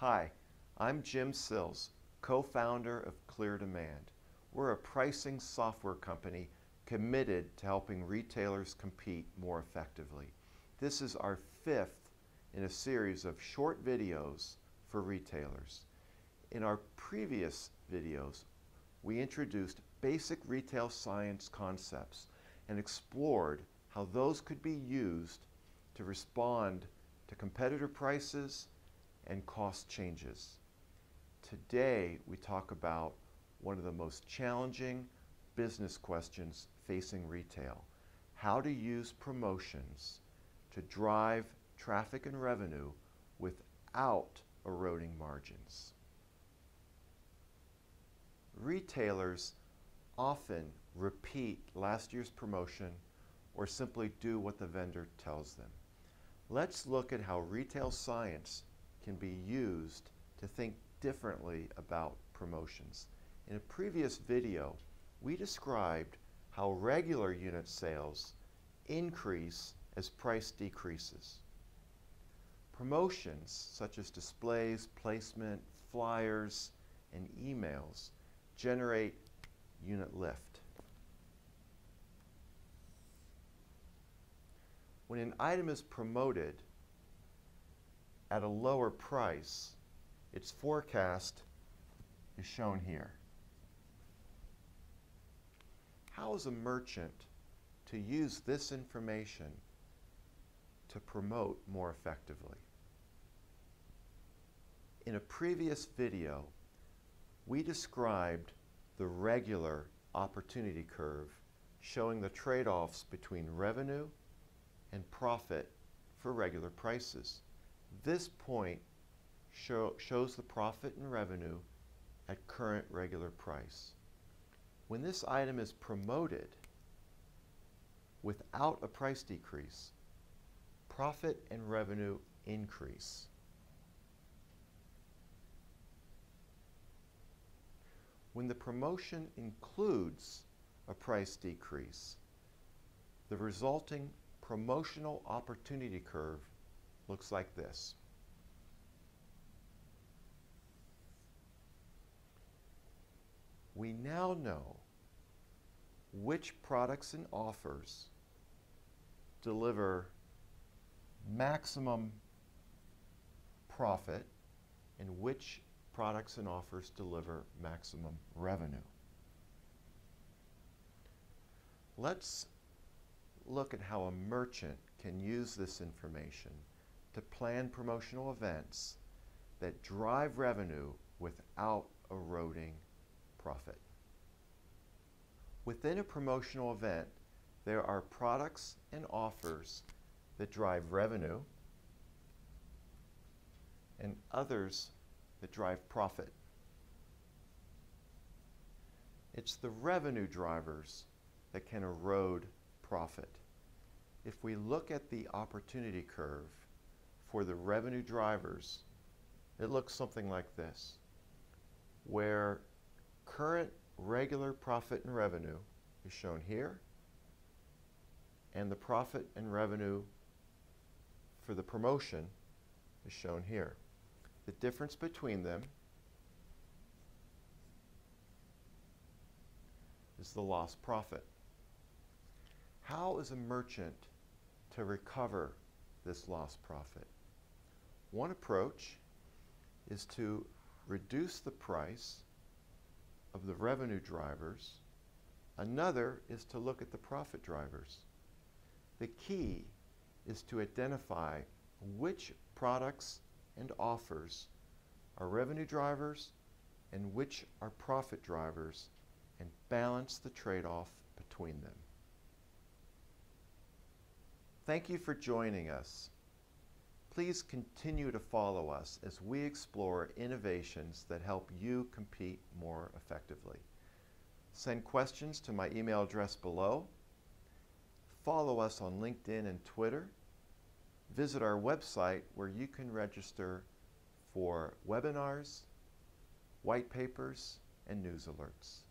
Hi, I'm Jim Sills, co-founder of Clear Demand. We're a pricing software company committed to helping retailers compete more effectively. This is our fifth in a series of short videos for retailers. In our previous videos, we introduced basic retail science concepts and explored how those could be used to respond to competitor prices and cost changes. Today, we talk about one of the most challenging business questions facing retail, how to use promotions to drive traffic and revenue without eroding margins. Retailers often repeat last year's promotion or simply do what the vendor tells them. Let's look at how retail science can be used to think differently about promotions. In a previous video, we described how regular unit sales increase as price decreases. Promotions such as displays, placement, flyers, and emails generate unit lift. When an item is promoted at a lower price, its forecast is shown here. How is a merchant to use this information to promote more effectively? In a previous video, we described the regular opportunity curve showing the trade-offs between revenue and profit for regular prices. This point show, shows the profit and revenue at current regular price. When this item is promoted without a price decrease, profit and revenue increase. When the promotion includes a price decrease, the resulting promotional opportunity curve looks like this. We now know which products and offers deliver maximum profit and which products and offers deliver maximum revenue. Let's look at how a merchant can use this information to plan promotional events that drive revenue without eroding profit. Within a promotional event, there are products and offers that drive revenue and others that drive profit. It's the revenue drivers that can erode profit. If we look at the opportunity curve for the revenue drivers, it looks something like this, where current regular profit and revenue is shown here, and the profit and revenue for the promotion is shown here. The difference between them is the lost profit. How is a merchant to recover this lost profit? One approach is to reduce the price of the revenue drivers. Another is to look at the profit drivers. The key is to identify which products and offers are revenue drivers and which are profit drivers and balance the trade-off between them. Thank you for joining us. Please continue to follow us as we explore innovations that help you compete more effectively. Send questions to my email address below. Follow us on LinkedIn and Twitter. Visit our website where you can register for webinars, white papers, and news alerts.